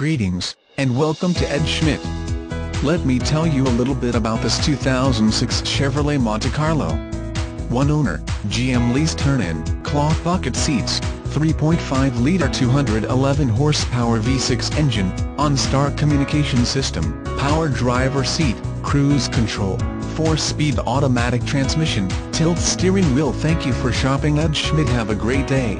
Greetings, and welcome to Ed Schmidt. Let me tell you a little bit about this 2006 Chevrolet Monte Carlo. One owner, GM lease turn-in, cloth bucket seats, 3.5-liter 211 horsepower V6 engine, OnStar communication system, power driver seat, cruise control, 4-speed automatic transmission, tilt steering wheel Thank you for shopping Ed Schmidt have a great day.